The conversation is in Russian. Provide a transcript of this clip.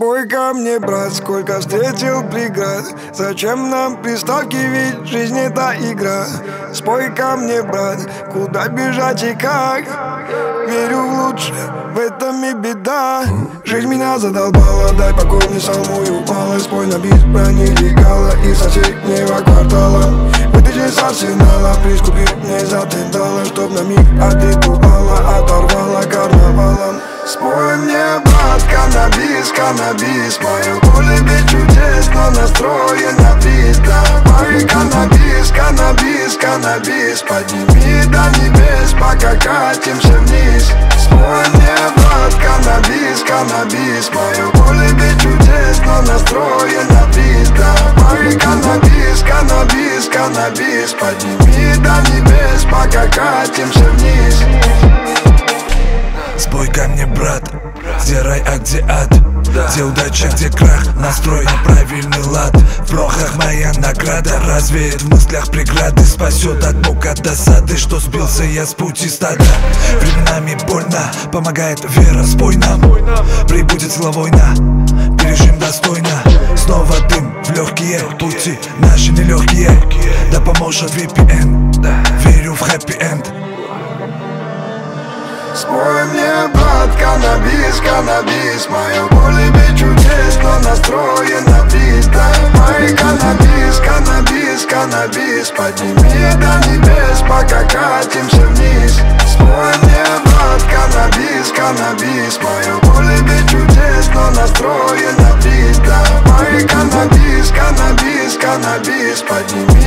Спой ко мне, брат, сколько встретил преград. Зачем нам приставки, ведь жизнь это игра? Спой ко мне, брат, куда бежать и как? Верю в лучшее, в этом и беда. Жизнь меня задолбала, дай покой мне самую малость Спой на бит про нелегала и соседнего квартала. Вытащи с арсенала, прискупи мне за тендала Чтоб на миг от ритуала оторвала брат, каннабис, каннабис Мое поле без чудес, но настроен на бис Давай каннабис, каннабис, каннабис Подними до небес, пока катимся вниз. Спой мне, брат, каннабис, каннабис Мое поле без чудес, но настроен на бис Давай каннабис, каннабис, каннабис Подними до небес, пока катимся вниз. Спой ко мне, брат, где рай, а где ад Где удача, где крах, настрой на правильный лад. В прохах моя награда. Развеет в мыслях преграды. Спасет от мук, от досады, что сбился я с пути стада. Временами больно, помогает вера, спой нам. Прибудет сила война, пережим достойно. Снова дым в легкие пути, наши нелегкие. Да поможет VPN, верю в хэппи-энд Спой мне, брат, каннабис, каннабис Мое поле без чудес, но настроен на бис Давай каннабис, каннабис, каннабис Подними до небес, пока катимся вниз. Спой мне, брат, каннабис, каннабис Мое поле без чудес, но настроен на бис Давай каннабис, каннабис, каннабис Подними